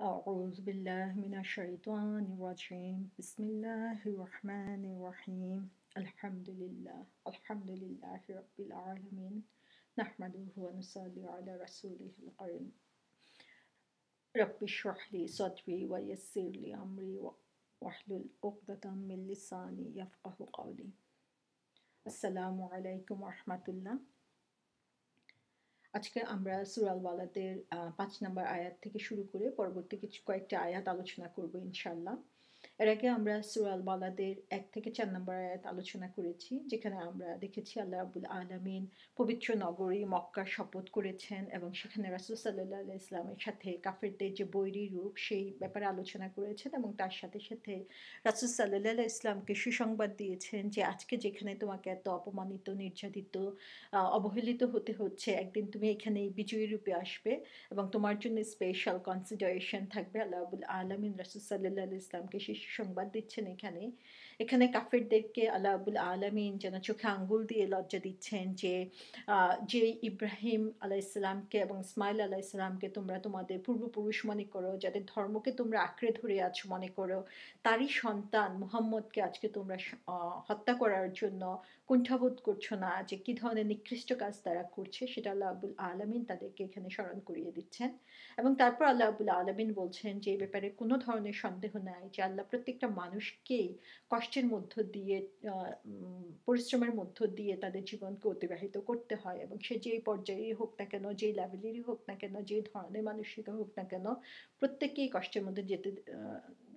أعوذ بالله من الشيطان الرجيم. بسم الله الرحمن الرحيم. الحمد لله. الحمد لله رب العالمين. نحمده ونصلي على رسوله الكريم. رب اشرح لي صدري ويسر لي أمري واحلل عقدة من لساني يفقه قولي. السلام عليكم ورحمة الله. আজকে আমরা সুরাল ওয়ালাদের পাঁচ নম্বর আয়াত থেকে শুরু করে পরবর্তী কিছু কয়েকটা আয়াত আলোচনা করব ইনশাল্লাহ এর আগে আমরা সুরাল বালাদের এক থেকে চার নম্বর আয়াত আলোচনা করেছি, যেখানে আমরা দেখেছি আল্লাহ আবুল আলমিন পবিত্র নগরী মক্কার শপথ করেছেন এবং সেখানে রাসুল সাল্লাহ ইসলামের সাথে কাফেরদের যে বৈরী রূপ, সেই ব্যাপারে আলোচনা করেছেন এবং তার সাথে সাথে রাসুল সাল্লাহ ইসলামকে সুসংবাদ দিয়েছেন যে আজকে যেখানে তোমাকে এত অপমানিত, নির্যাতিত অবহেলিত হতে হচ্ছে, একদিন তুমি এখানে বিজয়ী রূপে আসবে এবং তোমার জন্য স্পেশাল কনসিডারেশন থাকবে। আল্লাহ আবুল আলমিন রাসুল সাল্লাহ ইসলামকে সেই সংবাদ দিচ্ছেন এখানে। এখানে কাফেরদেরকে আল্লাহ আবুল আলমিন যেন চোখে আঙ্গুল দিয়ে লজ্জা দিচ্ছেন যে যে ইব্রাহিম আলাহ ইসলামকে এবং ইসমাইল আলাহ ইসলামকে তোমরা তোমাদের পূর্বপুরুষ মনে করো, যাদের ধর্মকে তোমরা আঁকড়ে ধরে আছো মনে করো, তারই সন্তান মোহাম্মদকে আজকে তোমরা হত্যা করার জন্য কুণ্ঠাবোধ করছ না যে কি ধরনের নিকৃষ্ট কাজ তারা করছে, সেটা আল্লাহ আবুল আলমিন তাদেরকে এখানে স্মরণ করিয়ে দিচ্ছেন। এবং তারপর আল্লাহ আবুল আলমিন বলছেন যে এই ব্যাপারে কোনো ধরনের সন্দেহ নাই যে আল্লাহ প্রত্যেকটা মানুষকেই কষ্টের মধ্য দিয়ে পরিশ্রমের মধ্য দিয়ে তাদের জীবনকে অতিবাহিত করতে হয়। এবং সে যেই পর্যায়েই হোক না কেন, যেই লেভেলেরই হোক না কেন যে ধরনের মানসিক হোক না কেন, প্রত্যেককেই কষ্টের মধ্যে যেতে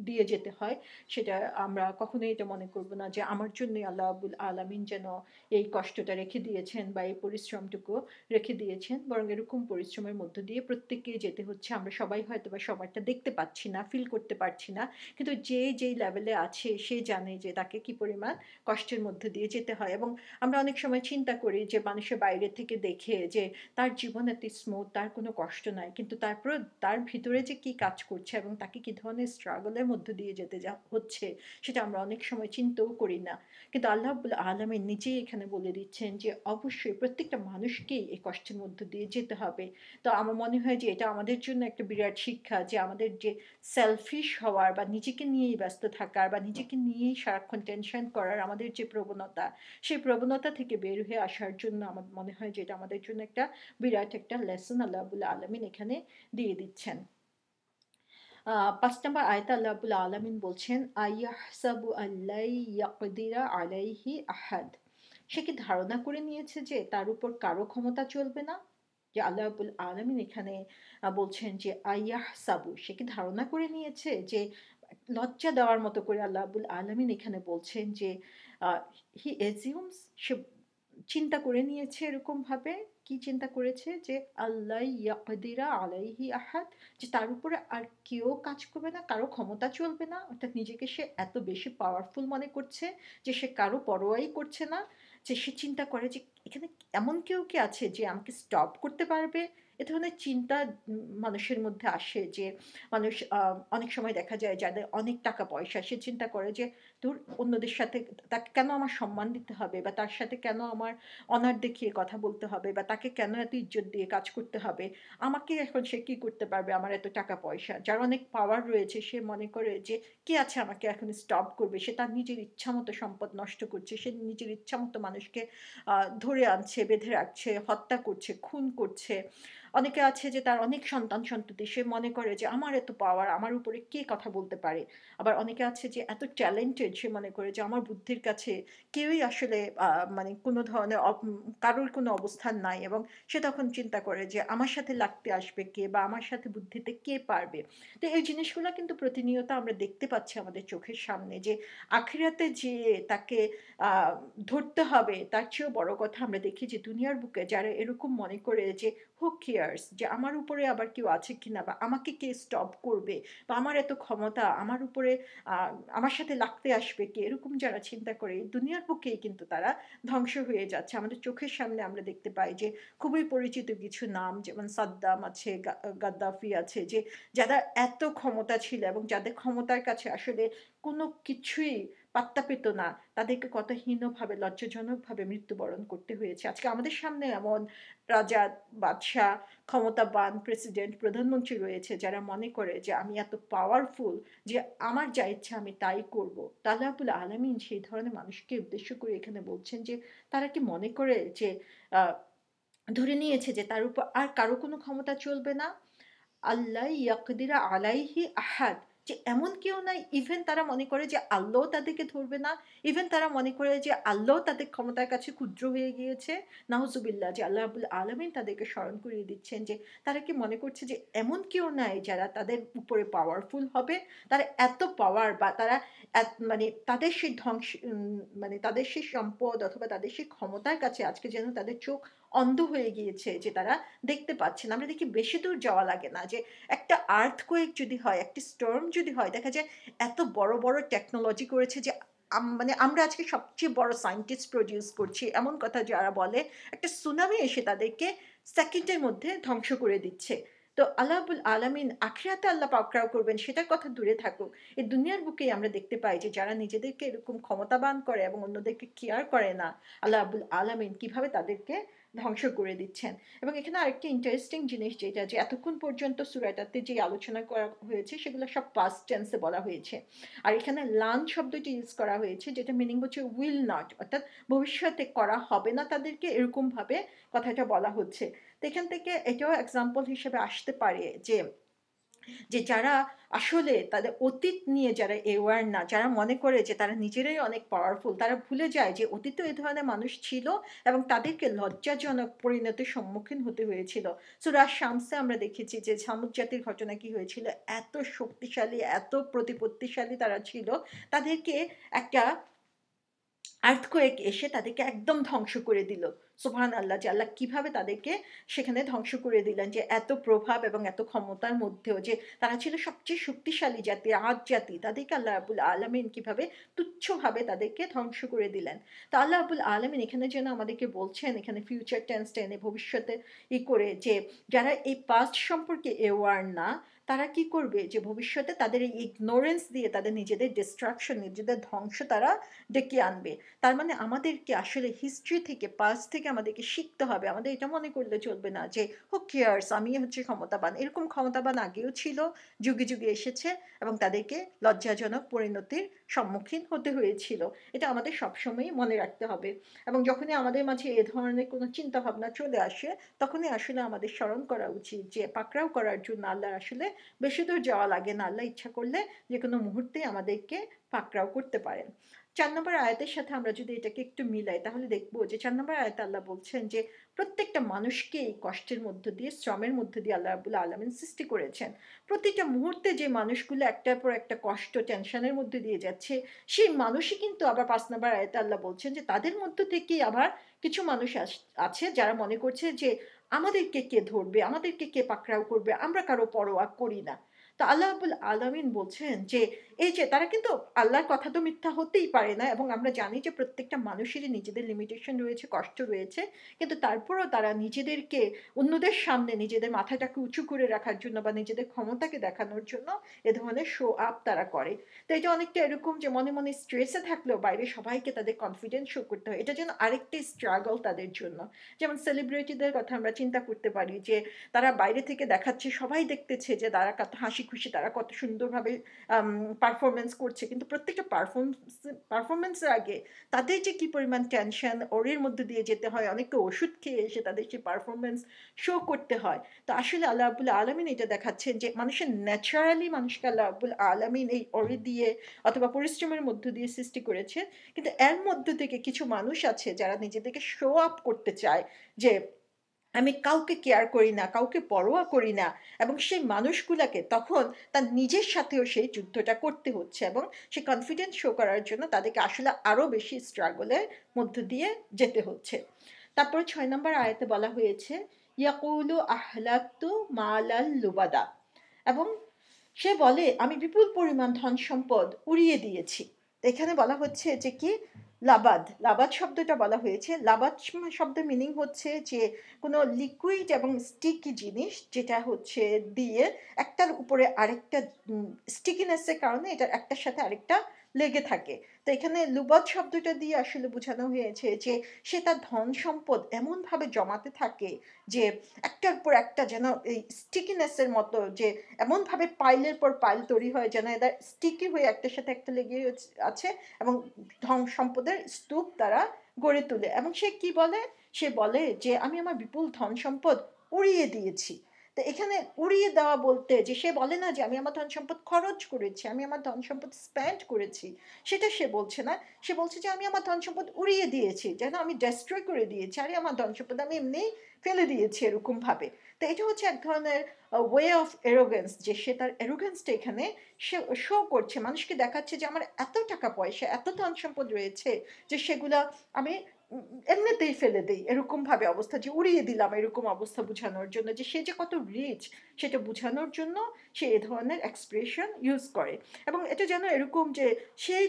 দিয়ে যেতে হয়, সেটা আমরা কখনোই এটা মনে করব না যে আমার জন্যই আল্লাহ আবুল আলমিন যেন এই কষ্টটা রেখে দিয়েছেন বা এই পরিশ্রমটুকু রেখে দিয়েছেন। বরং এরকম পরিশ্রমের মধ্য দিয়ে প্রত্যেককে যেতে হচ্ছে। আমরা সবাই হয়তো বা সবারটা দেখতে পাচ্ছি না ফিল করতে পারছি না। কিন্তু যে যেই লেভেলে আছে, সে জানে যে তাকে কি পরিমাণ কষ্টের মধ্যে দিয়ে যেতে হয়। এবং আমরা অনেক সময় চিন্তা করি যে মানুষের বাইরে থেকে দেখে যে তার জীবন এত স্মুথ তার কোনো কষ্ট নাই। কিন্তু তারপর তার ভিতরে যে কি কাজ করছে এবং তাকে কি ধরনের স্ট্রাগলের মধ্য দিয়ে যেতে যা হচ্ছে, সেটা আমরা অনেক সময় চিন্তাও করি না। কিন্তু আল্লাহ আলমের নিজেই এখানে বলে দিচ্ছেন যে, অবশ্যই প্রত্যেকটা মানুষকেই এই কষ্টের মধ্য দিয়ে যেতে হবে। তো আমার মনে হয় যে, এটা আমাদের জন্য একটা বিরাট শিক্ষা যে, আমাদের যে সেলফিশ হওয়ার বা নিজেকে নিয়েই ব্যস্ত থাকার বা নিজেকে নিয়েই সারাক্ষণ টেনশন করার আমাদের যে প্রবণতা, সেই প্রবণতা থেকে বের হয়ে আসার জন্য আমার মনে হয় যে, এটা আমাদের জন্য একটা বিরাট একটা লেসন আল্লাহ আলমিন এখানে দিয়ে দিচ্ছেন। পাঁচ নম্বর আয়তা আল্লাহুল আলমিন বলছেন, আইয়াহসাবু আল্লাই ইয়াকদিরা আলাইহি আহাদ। সে কি ধারণা করে নিয়েছে যে তার উপর কারও ক্ষমতা চলবে না? যে আল্লাহুল আলমিন এখানে বলছেন যে আইয়াহ সাবু সে কি ধারণা করে নিয়েছে যে লজ্জা দেওয়ার মতো করে আল্লাহ আবুল আলমিন এখানে বলছেন যে হি এজিউমস, সে চিন্তা করে নিয়েছে এরকমভাবে? কি চিন্তা করেছে? যে আল্লাহ ইয়াকদিরা আলাইহি আহাদ, যে তার উপরে আর কেউ কাজ করবে না, কারও ক্ষমতা চলবে না, অর্থাৎ নিজেকে সে এত বেশি পাওয়ারফুল মনে করছে যে সে কারও পরোয়াই করছে না, যে সে চিন্তা করে যে এখানে এমন কেউ কি আছে যে আমাকে স্টপ করতে পারবে? এ ধরনের চিন্তা মানুষের মধ্যে আসে যে মানুষ অনেক সময় দেখা যায় যাদের অনেক টাকা পয়সা সে চিন্তা করে যে তোর অন্যদের সাথে তাকে কেন আমার সম্মান দিতে হবে? বা তার সাথে কেন আমার অনার দেখিয়ে কথা বলতে হবে? বা তাকে কেন এত ইজ্জত দিয়ে কাজ করতে হবে? আমাকে এখন সে কী করতে পারবে? আমার এত টাকা পয়সা। যার অনেক পাওয়ার রয়েছে, সে মনে করে যে, কে আছে আমাকে এখন স্টপ করবে? সে তার নিজের ইচ্ছা মতো সম্পদ নষ্ট করছে। সে নিজের ইচ্ছা মতো মানুষকে ধরে আনছে, বেঁধে রাখছে, হত্যা করছে, খুন করছে। অনেকে আছে যে, তার অনেক সন্তান সন্ততি, সে মনে করে যে, আমার এত পাওয়ার আমার উপরে কে কথা বলতে পারে? আবার অনেকে আছে যে, এত ট্যালেন্টেড সে মনে করে যে আমার বুদ্ধির কাছে কেউই আসলে মানে কোনো ধরনের কারোর কোনো অবস্থান নাই এবং সে তখন চিন্তা করে যে আমার সাথে লাগতে আসবে কে বা আমার সাথে বুদ্ধিতে কে পারবে। তো এই জিনিসগুলো কিন্তু প্রতিনিয়ত আমরা দেখতে পাচ্ছি আমাদের চোখের সামনে যে আখিরাতে যে তাকে ধরতে হবে তার চেয়েও বড় কথা আমরা দেখি যে দুনিয়ার বুকে যারা এরকম মনে করে যে হু কেয়ার্স যে আমার উপরে আবার কেউ আছে কিনা বা আমাকে কে স্টপ করবে বা আমার এত ক্ষমতা, আমার উপরে আমার সাথে লাগতে আসবে কে? এরকম যারা চিন্তা করে দুনিয়ার পক্ষেই কিন্তু তারা ধ্বংস হয়ে যাচ্ছে। আমাদের চোখের সামনে আমরা দেখতে পাই যে খুবই পরিচিত কিছু নাম, যেমন সাদ্দাম আছে গাদ্দাফি আছে, যে যারা এত ক্ষমতা ছিল এবং যাদের ক্ষমতার কাছে আসলে কোনো কিছুই পাত্তা পেত না তাদেরকে কত হীনভাবে লজ্জাজনকভাবে মৃত্যুবরণ করতে হয়েছে। আজকে আমাদের সামনে এমন রাজা, বাদশাহ, ক্ষমতাবান প্রেসিডেন্ট, প্রধানমন্ত্রী রয়েছে যারা মনে করে যে আমি এত পাওয়ারফুল যে আমার যা ইচ্ছা আমি তাই করব। তালাবুল আলমিন সেই ধরনের মানুষকে উদ্দেশ্য করে এখানে বলছেন যে তারা কি মনে করে যে ধরে নিয়েছে যে তার উপর আর কারও কোনো ক্ষমতা চলবে না? আল্লাহ ইয়াকদিরা আলাইহি আহাদ। যে এমন কেউ নাই ইভেন তারা মনে করে যে আল্লাহ তাদেরকে ধরবে না ইভেন তারা মনে করে যে আল্লাহ তাদের ক্ষমতার কাছে ক্ষুদ্র হয়ে গিয়েছে। নাহজুবিল্লাহ যে আল্লাহ আবুল আলমিন তাদেরকে স্মরণ করিয়ে দিচ্ছেন যে তারা কি মনে করছে যে এমন কেউ নাই যারা তাদের উপরে পাওয়ারফুল হবে? তারা এত পাওয়ার বা তারা মানে তাদের সেই ধ্বংস মানে তাদের সেই সম্পদ অথবা তাদের সেই ক্ষমতার কাছে আজকে যেন তাদের চোখ অন্ধ হয়ে গিয়েছে যে তারা দেখতে পাচ্ছে না। আমরা দেখি বেশি দূর যাওয়া লাগে না যে একটা আর্থ কোয়েক যদি হয়, একটি স্টর্ম যদি হয়, দেখা যায় এত বড় বড় টেকনোলজি করেছে যে মানে আমরা আজকে সবচেয়ে বড় সায়েন্টিস্ট প্রডিউস করছি। এমন কথা যারা বলে, একটা সুনামি এসে তাদেরকে সেকেন্ডের মধ্যে ধ্বংস করে দিচ্ছে। তো আল্লাহবুল আলমিন আখিরাতে আল্লাহ পাকড়াও করবেন, সেটার কথা দূরে থাকুক। এই দুনিয়ার বুকেই আমরা দেখতে পাই যে যারা নিজেদেরকে এরকম ক্ষমতাবান করে এবং অন্যদেরকে কেয়ার করে না আল্লাহ আবুল আলমিন কীভাবে তাদেরকে ধ্বংস করে দিচ্ছেন। এবং এখানে আরেকটা ইন্টারেস্টিং জিনিস যেটা যে এতক্ষণ পর্যন্ত সুরাটাতে যে আলোচনা করা হয়েছে, সেগুলো সব পাস্ট টেন্সে বলা হয়েছে। আর এখানে লান শব্দটি ইউজ করা হয়েছে যেটা মিনিং হচ্ছে উইল নট অর্থাৎ ভবিষ্যতে করা হবে না তাদেরকে এরকমভাবে কথাটা বলা হচ্ছে। তো এখান থেকে এটাও এক্সাম্পল হিসেবে আসতে পারে যে যে যারা আসলে তাদের অতীত নিয়ে যারা এওয়ার না, যারা মনে করে যে তারা নিজেরাই অনেক পাওয়ারফুল তারা ভুলে যায় যে অতীতে এই ধরনের মানুষ ছিল এবং তাদেরকে লজ্জাজনক পরিণতির সম্মুখীন হতে হয়েছিল। সুরা শামসে আমরা দেখেছি যে শামুক জাতির ঘটনা কি হয়েছিল? এত শক্তিশালী, এত প্রতিপত্তিশালী তারা ছিল, তাদেরকে একটা আর্থকোয়েক এসে তাদেরকে একদম ধ্বংস করে দিল। সোহান আল্লাহ যে আল্লাহ কীভাবে তাদেরকে সেখানে ধ্বংস করে দিলেন, যে এত প্রভাব এবং এত ক্ষমতার মধ্যেও যে তারা ছিল সবচেয়ে শক্তিশালী জাতি আজ জাতি তাদেরকে আল্লাহ আবুল আলমিন কীভাবে তুচ্ছভাবে তাদেরকে ধ্বংস করে দিলেন। তা আল্লাহ আবুল আলমিন এখানে যেন আমাদেরকে বলছেন, এখানে ফিউচার টেন্স টেনে ভবিষ্যতে ই করে যে যারা এই পাস্ট সম্পর্কে এওয়ার না তারা কি করবে? যে ভবিষ্যতে তাদের এই ইগনোরেন্স দিয়ে তাদের নিজেদের ডিস্ট্রাকশন নিজেদের ধ্বংস তারা ডেকে আনবে। তার মানে আমাদেরকে আসলে হিস্ট্রি থেকে পাস থেকে আমাদেরকে শিখতে হবে। আমাদের এটা মনে করলে চলবে না যে হো কেয়ার্স আমি হচ্ছে ক্ষমতাবান। এরকম ক্ষমতাবান আগেও ছিল, যুগে যুগে এসেছে এবং তাদেরকে লজ্জাজনক পরিণতির সম্মুখীন হতে হয়েছিল। এটা আমাদের সবসময়ই মনে রাখতে হবে। এবং যখনই আমাদের মাঝে এ ধরনের কোনো চিন্তা ভাবনা চলে আসে, তখনই আসলে আমাদের স্মরণ করা উচিত যে, পাকড়াও করার জন্য আল্লাহ আসলে বেশি দূর যাওয়া লাগে না। আল্লাহ ইচ্ছা করলে যে কোনো মুহূর্তে আমাদেরকে পাকড়াও করতে পারেন। চার নম্বর আয়াতের সাথে আমরা যদি এটাকে একটু মিলাই, তাহলে দেখব যে, চার নম্বর আয়াত আল্লাহ বলছেন যে প্রত্যেকটা মানুষকে এই কষ্টের মধ্য দিয়ে, শ্রমের মধ্য দিয়ে আল্লাহ রাবুল আলমিন সৃষ্টি করেছেন। প্রতিটা মুহূর্তে যে মানুষগুলো একটার পর একটা কষ্ট টেনশনের মধ্যে দিয়ে যাচ্ছে, সেই মানুষই কিন্তু আবার পাঁচ নম্বর আয়াতে আল্লাহ বলছেন যে, তাদের মধ্য থেকেই আবার কিছু মানুষ আছে যারা মনে করছে যে, আমাদেরকে কে ধরবে, আমাদেরকে কে পাকড়াও করবে, আমরা কারও পরোয়া করি না। তো আল্লাহ আবুল আলমিন বলছেন যে এই যে, তারা কিন্তু আল্লাহর কথা তো মিথ্যা হতেই পারে না এবং আমরা জানি যে প্রত্যেকটা মানুষেরই নিজেদের লিমিটেশন রয়েছে, কষ্ট রয়েছে। কিন্তু তারপরেও তারা নিজেদেরকে, অন্যদের সামনে নিজেদের মাথাটাকে উঁচু করে রাখার জন্য বা নিজেদের ক্ষমতাকে দেখানোর জন্য এ ধরনের শো আপ তারা করে। তো এটা অনেকটা এরকম যে মনে মনে স্ট্রেসে থাকলেও বাইরে সবাইকে তাদের কনফিডেন্স শো করতে হয়। এটা যেন আরেকটি স্ট্রাগল তাদের জন্য। যেমন সেলিব্রিটিদের কথা আমরা চিন্তা করতে পারি যে, তারা বাইরে থেকে দেখাচ্ছে, সবাই দেখতেছে যে তারা কত হাসি খুশি, তারা কত সুন্দরভাবে পারফরমেন্স করছে, কিন্তু প্রত্যেকটা পারফরমেন্স পারফরমেন্সের আগে তাদের যে কী পরিমাণ টেনশন ওরের মধ্যে দিয়ে যেতে হয় অনেকটা ওষুধ খেয়ে এসে তাদের সেই পারফরমেন্স শো করতে হয়। তো আসলে আল্লাহ আবুল আলমিন এটা দেখাচ্ছেন যে মানুষের ন্যাচারালি মানুষকে আল্লাহ আবুল আলমিন এই ওরে দিয়ে অথবা পরিশ্রমের মধ্য দিয়ে সৃষ্টি করেছে। কিন্তু এর মধ্য থেকে কিছু মানুষ আছে যারা নিজেদেরকে শো আপ করতে চায় যে আমি কাউকে কেয়ার করি না, কাউকে পরোয়া করি না এবং সেই মানুষগুলাকে তখন তার নিজের সাথেও সেই যুদ্ধটা করতে হচ্ছে এবং সে কনফিডেন্স শো করার জন্য তাদেরকে আসলে আরও বেশি স্ট্রাগলের মধ্য দিয়ে যেতে হচ্ছে। তারপরে ছয় নম্বর আয়তে বলা হয়েছে, ইয়াকুলু আহলাতু মালাল লুবাদা এবং সে বলে, আমি বিপুল পরিমাণ ধন সম্পদ উড়িয়ে দিয়েছি। এখানে বলা হচ্ছে যে কি? লাবাদ। লাবাদ শব্দটা বলা হয়েছে। লাবাদ শব্দ মিনিং হচ্ছে যে কোনো লিকুইড এবং স্টিকি জিনিস যেটা হচ্ছে দিয়ে একটার উপরে আরেকটা স্টিকিনেসের কারণে এটা একটার সাথে আরেকটা লেগে থাকে। তো এখানে লুবত শব্দটা দিয়ে আসলে বোঝানো হয়েছে যে, সে তার ধন সম্পদ এমনভাবে জমাতে থাকে যে, একটার পর একটা যেন এই স্টিকিনেসের মতো যে, এমনভাবে পাইলের পর পাইল তৈরি হয় যেন এদের স্টিকি হয়ে একটার সাথে একটা লেগে আছে এবং ধন সম্পদের স্তূপ তারা গড়ে তোলে। এবং সে কি বলে? সে বলে যে, আমি আমার বিপুল ধন সম্পদ উড়িয়ে দিয়েছি। তো এখানে উড়িয়ে দেওয়া বলতে যে সে বলে না যে আমি আমার ধন সম্পদ খরচ করেছি, আমি আমার ধন সম্পদ স্পেন্ড করেছি, সেটা সে বলছে না। সে বলছে যে আমি আমার ধন সম্পদ উড়িয়ে দিয়েছি, যেন আমি ডেস্ট্রয় করে দিয়েছি, আরে আমার ধন সম্পদ আমি এমনি ফেলে দিয়েছি এরকমভাবে তো এটা হচ্ছে এক ধরনের ওয়ে অফ এরোগেন্স যে সে তার এরোগেন্সটা এখানে সে শো করছে। মানুষকে দেখাচ্ছে যে আমার এত টাকা পয়সা, এত ধন সম্পদ রয়েছে যে সেগুলা আমি এমনিতেই ফেলে দেই এরকম ভাবে অবস্থা যে উড়িয়ে দিলাম, এরকম অবস্থা বোঝানোর জন্য যে সে যে কত রিচ সেটা বোঝানোর জন্য সে এ ধরনের এক্সপ্রেশন ইউজ করে। এবং এটা যেন এরকম যে সেই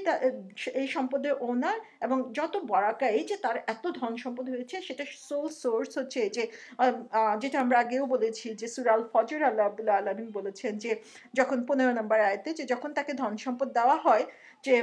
এই সম্পদের ওনার এবং যত বড়াকা এই যে তার এত ধন সম্পদ হয়েছে, সেটা সোল সোর্স হচ্ছে যে যেটা আমরা আগেও বলেছি যে সুরাল ফজর আল্লাহ আবদুল্লাহ আলমিন বলেছেন যে, যখন পনেরো নম্বর আয়তে যে যখন তাকে ধন সম্পদ দেওয়া হয়, যে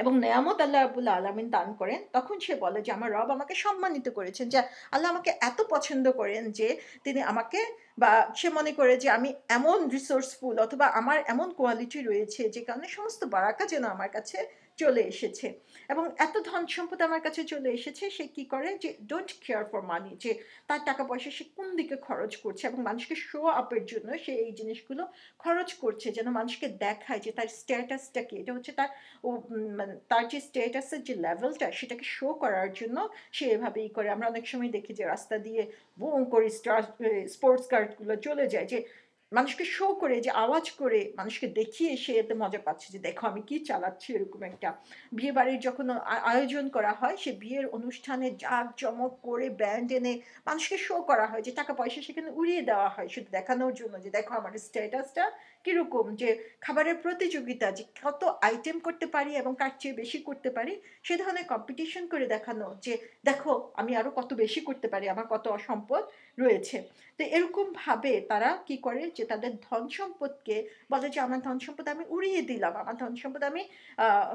এবং নেয়ামত আল্লাহ রাবুল্লাহ আলমিন দান করেন, তখন সে বলে যে, আমার রব আমাকে সম্মানিত করেছেন যে, আল্লাহ আমাকে এত পছন্দ করেন যে, তিনি আমাকে বা সে মনে করে যে, আমি এমন রিসোর্সফুল অথবা আমার এমন কোয়ালিটি রয়েছে যে কারণে সমস্ত বারাকা যেন আমার কাছে চলে এসেছে। এবং এত ধন সম্পদ আমার কাছে চলে এসেছে, সে কি করে? যে ডোন্ট কেয়ার ফর মানি যে তার টাকা পয়সা সে কোন দিকে খরচ করছে? এবং মানুষকে শো আপের জন্য সে এই জিনিসগুলো খরচ করছে, যেন মানুষকে দেখায় যে তার স্ট্যাটাসটা কি? এটা হচ্ছে তার মানে তার যে স্ট্যাটাসের যে লেভেলটা সেটাকে শো করার জন্য সে এভাবেই করে। আমরা অনেক সময় দেখি যে রাস্তা দিয়ে বুম করে স্পোর্টস কার্ডগুলো চলে যায় যে মানুষকে শো করে, যে আওয়াজ করে মানুষকে দেখিয়ে সে এতে মজা পাচ্ছে যে দেখো আমি কি চালাচ্ছি এরকম একটা। বিয়ে বাড়ির যখন আয়োজন করা হয়, সে বিয়ের অনুষ্ঠানে জাক জমক করে ব্যান্ড এনে মানুষকে শো করা হয় যে টাকা পয়সা সেখানে উড়িয়ে দেওয়া হয় শুধু দেখানোর জন্য যে দেখো আমার স্ট্যাটাসটা কীরকম, যে খাবারের প্রতিযোগিতা, যে কত আইটেম করতে পারি এবং কার চেয়ে বেশি করতে পারি, সে ধরনের কম্পিটিশন করে দেখানো যে দেখো আমি আরও কত বেশি করতে পারি, আমার কত অসম্পদ রয়েছে। তো এরকমভাবে তারা কি করে যে তাদের ধন সম্পদকে বলে যে, আমার ধন সম্পদ আমি উড়িয়ে দিলাম, আমার ধন সম্পদ আমি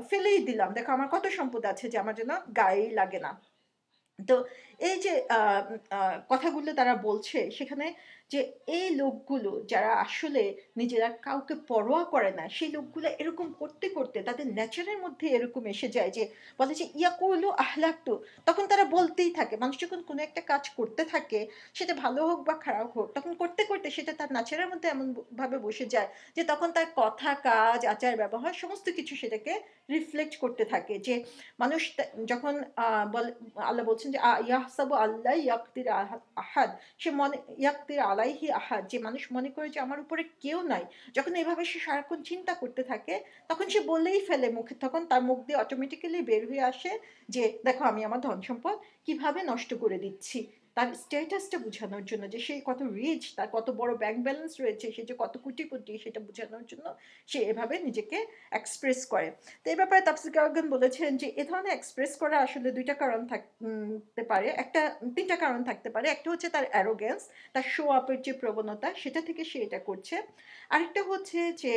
ফেলেই দিলাম। দেখো, আমার কত সম্পদ আছে যে আমার জন্য গায়েই লাগে না। তো এই যে কথাগুলো তারা বলছে, সেখানে যে এই লোকগুলো যারা আসলে নিজেরা কাউকে পরোয়া করে না, সেই লোকগুলো এরকম করতে করতে তাদের নেচারের মধ্যে এরকম এসে যায় যে, বলে যে ইয়া করল আহ্লাক্ত। তখন তারা বলতেই থাকে, মানুষ যখন কোনো একটা কাজ করতে থাকে, সেটা ভালো হোক বা খারাপ হোক, তখন করতে করতে সেটা তার নেচারের মধ্যে এমন ভাবে বসে যায় যে, তখন তার কথা, কাজ, আচার, ব্যবহার সমস্ত কিছু সেটাকে রিফ্লেক্ট করতে থাকে যে, মানুষ যখন আহ বল, আল্লাহ বলছেন যে ইয়াহসাবু আল্লাহ ইয়াক্তির আহাদ। সে মনে, ইয়াক্তির আলাইহি আহাদ, যে মানুষ মনে করে যে আমার উপরে কেউ নাই, যখন এভাবে সে সারাক্ষণ চিন্তা করতে থাকে, তখন সে বলেই ফেলে মুখে, তখন তার মুখ দিয়ে অটোমেটিক্যালি বের হয়ে আসে যে, দেখো, আমি আমার ধন সম্পদ কীভাবে নষ্ট করে দিচ্ছি? তার স্ট্যাটাসটা বোঝানোর জন্য যে সে কত রিচ তার কত বড় ব্যাংক ব্যালেন্স রয়েছে, সে যে কত কোটি কোটি সেটা বোঝানোর জন্য সে এভাবে নিজেকে এক্সপ্রেস করে। তো এই ব্যাপারে তাপসিকাগন বলেছেন যে এ ধরনের এক্সপ্রেস করা আসলে দুইটা কারণ থাকতে পারে। একটা, তিনটা কারণ থাকতে পারে। একটা হচ্ছে তার অ্যারোগেন্স তার শো আপের যে প্রবণতা, সেটা থেকে সে এটা করছে। আরেকটা হচ্ছে যে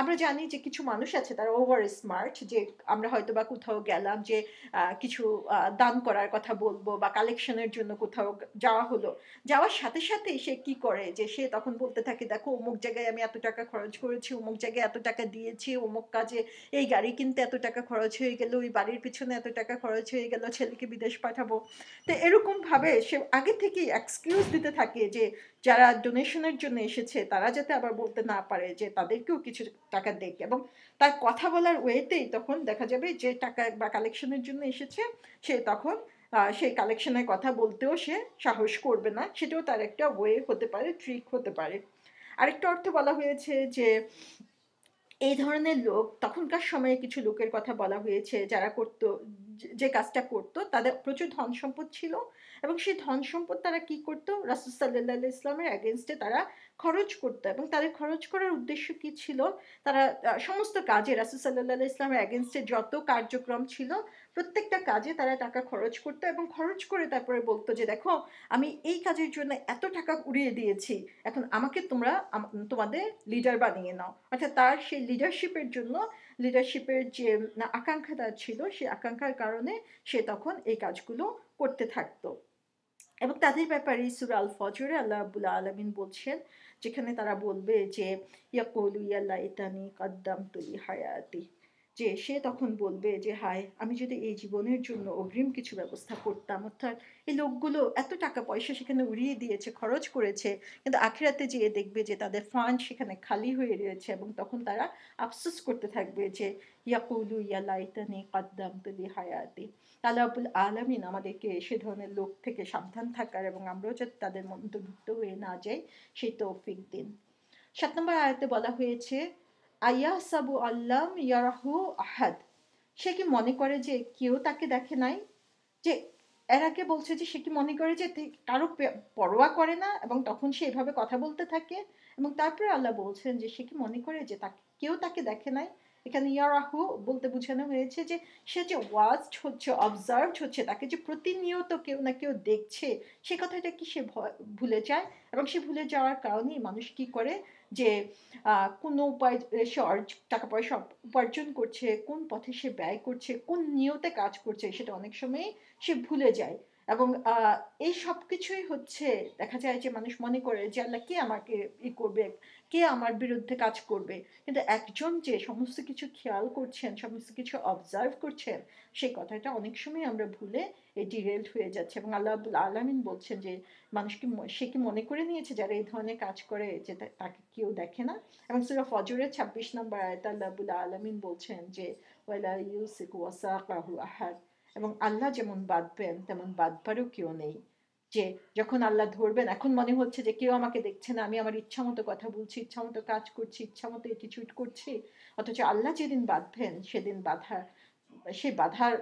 আমরা জানি যে কিছু মানুষ আছে তারা ওভার স্মার্ট যে আমরা হয়তো বা কোথাও গেলাম যে কিছু দান করার কথা বলব বা কালেকশনের জন্য কোথাও যাওয়া হলো। যাওয়ার সাথে সাথেই সে কি করে? যে সে তখন বলতে থাকে, দেখো, অমুক জায়গায় আমি এত টাকা খরচ করেছি, অমুক জায়গায় এত টাকা দিয়েছি, অমুক কাজে এই গাড়ি কিনতে এত টাকা খরচ হয়ে গেল ওই বাড়ির পিছনে এত টাকা খরচ হয়ে গেল, ছেলেকে বিদেশ পাঠাবো। তো এরকম ভাবে সে আগে থেকেই এক্সকিউজ দিতে থাকে যে যারা ডোনেশনের জন্য এসেছে, তারা যাতে আবার বলতে না পারে যে তাদেরকেও কিছু টাকা দেখ এবং তার কথা বলার ওয়েতেই তখন দেখা যাবে যে টাকা বা কালেকশনের জন্য এসেছে, সে তখন সেই কালেকশনের কথা বলতেও সে সাহস করবে না। সেটাও তার একটা ওয়ে হতে পারে ট্রিক হতে পারে। আরেকটা অর্থ বলা হয়েছে যে, এই ধরনের লোক, তখনকার সময়ে কিছু লোকের কথা বলা হয়েছে যারা করতো, যে কাজটা করতো, তাদের প্রচুর ধন সম্পদ ছিল এবং সেই ধন সম্পদ তারা কি করতো? রাসুসাল্লাহ ইসলামের অ্যাগেনস্টে তারা খরচ করতো এবং তাদের খরচ করার উদ্দেশ্য কি ছিল? তারা সমস্ত কাজে রাসুল সাল্লাহ ইসলামের অ্যাগেনস্টে যত কার্যক্রম ছিল প্রত্যেকটা কাজে তারা টাকা খরচ করতো এবং খরচ করে তারপরে বলতো যে, দেখো, আমি এই কাজের জন্য এত টাকা উড়িয়ে দিয়েছি। এখন আমাকে তোমরা তোমাদের লিডার বানিয়ে নাও। অর্থাৎ তার সেই লিডারশিপের জন্য লিডারশিপের যে আকাঙ্ক্ষা তার ছিল, সেই আকাঙ্ক্ষার কারণে সে তখন এই কাজগুলো করতে থাকতো। এবং তাদের ব্যাপারে সুর আল ফজরে আল্লাহ আবুল আলমিন বলছেন, যেখানে তারা বলবে যে, ইয়াকুল ইয়াল্লা ইতানি কদ্দাম তুলি হায়াতি যে সে তখন বলবে যে, হায়, আমি যদি এই জীবনের জন্য অগ্রিম কিছু ব্যবস্থা করতাম, অর্থাৎ এই লোকগুলো এত টাকা পয়সা সেখানে উড়িয়ে দিয়েছে, খরচ করেছে, কিন্তু আখিরাতে যেয়ে দেখবে যে তাদের ফান্ড সেখানে খালি হয়ে রয়েছে এবং তখন তারা আফসোস করতে থাকবে যে, ইয়াকুলু ইয়ালাইতানি কাদ্দাম তুলি হায়াতি আবুল আলমিন আমাদেরকে সে ধরনের লোক থেকে সাবধান থাকার এবং আমরাও যাতে তাদের মধ্যভুক্ত হয়ে না যাই, সেই তৌফিক দিন। সাত নম্বর আয়াতে বলা হয়েছে আয়া সাবু আল্লাম ইয়ারাহু আহাদ। সে কি মনে করে যে কেউ তাকে দেখে নাই? যে এর আগে বলছে যে সে কি মনে করে যে কারও পরোয়া করে না এবং তখন সে এভাবে কথা বলতে থাকে? এবং তারপরে আল্লাহ বলছেন যে সে কি মনে করে যে তাকে কেউ তাকে দেখে নাই? এখানে ইয়ারাহু বলতে বোঝানো হয়েছে যে সে যে ওয়াচড হচ্ছে অবজার্ভড হচ্ছে, তাকে যে প্রতিনিয়ত কেউ না কেউ দেখছে, সে কথাটা কি সে ভুলে যায়? এবং সে ভুলে যাওয়ার কারণেই মানুষ কি করে? যে কোনো উপায় সে টাকা পয়সা উপার্জন করছে, কোন পথে সে ব্যয় করছে, কোন নিয়তে কাজ করছে, সেটা অনেক সময় সে ভুলে যায়। এবং এই সব কিছুই হচ্ছে, দেখা যায় যে মানুষ মনে করে যে, আল্লাহ, কে আমাকে ই করবে? কে আমার বিরুদ্ধে কাজ করবে? কিন্তু একজন যে সমস্ত কিছু খেয়াল করছেন, সমস্ত কিছু অবজার্ভ করছেন, সেই কথাটা অনেক সময় আমরা ভুলে এই ডিরেল্ড হয়ে যাচ্ছে। এবং আল্লাহ আলমিন বলছেন যে মানুষকে সে কি মনে করে নিয়েছে যারা এই ধরনের কাজ করে যে তাকে কেউ দেখে না? এবং সুরা ফজরের ছাব্বিশ নম্বর আয়তা আল্লাহ আবুল আলমিন বলছেন যে, ওয়ালা ইউসিক ওয়াসাকাহু এবং আল্লাহ যেমন বাঁধবেন, তেমন বাঁধবারও কেউ নেই। যে যখন আল্লাহ ধরবেন, এখন মনে হচ্ছে যে কেউ আমাকে দেখছে না, আমি আমার ইচ্ছা মতো কথা বলছি, ইচ্ছা মতো কাজ করছি, ইচ্ছা মতো এটিচিউড করছি। অথচ আল্লাহ যেদিন বাঁধবেন, সেদিন বাধা, সে বাধার